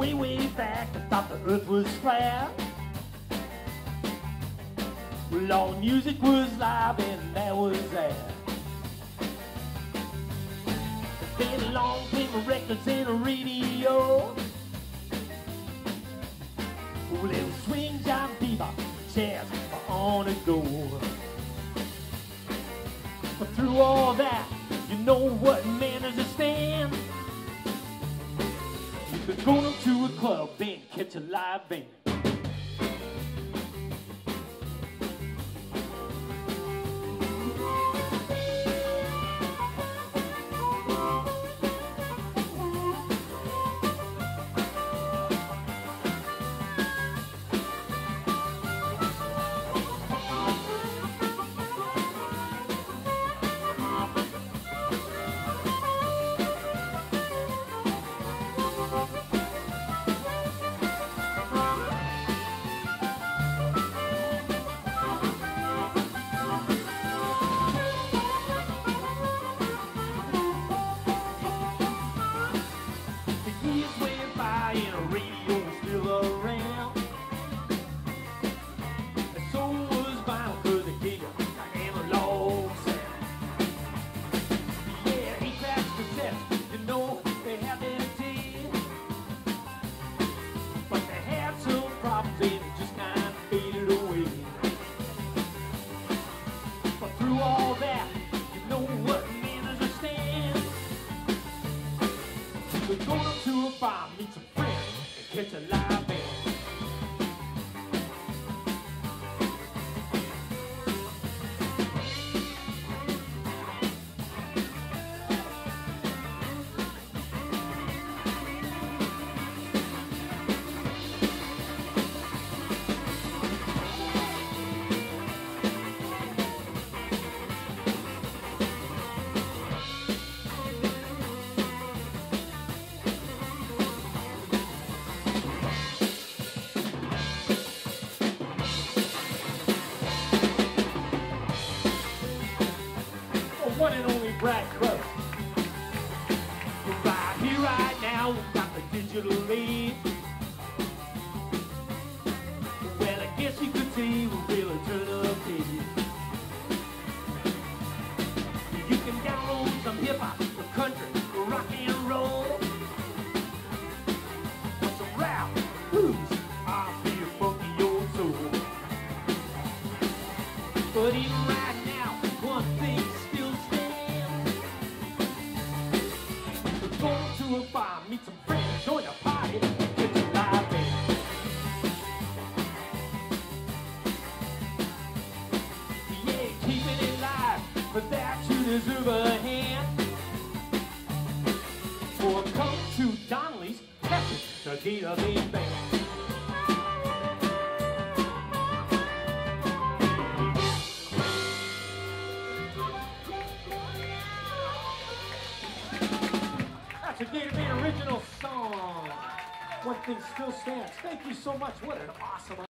Way, way back, I thought the earth was flat. Well, all music was live and that was that. Then along came the records and the radio. Well, it was swing, jive, bebop, jazz on the go. But through all that, you know what manners are stand. You could go to a club and catch a live band. And catch one and only Brad Crow. Right here, right now, we've got the digital age. Well, I guess you could say we really turn up page. You can download some hip hop, country, rock and roll. Some rap, blues, R&B, funky old soul. But even right now, one thing meet some friends, join a party, get a live band. Yeah, keeping it alive, but that you deserve a hand. Or come to Donnley's, Texas, the Gator Band. A Gatorbait original song. One thing still stands. Thank you so much. What an awesome